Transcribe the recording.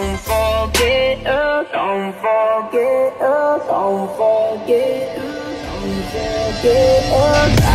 Don't forget us, don't forget us, don't forget us, don't forget us.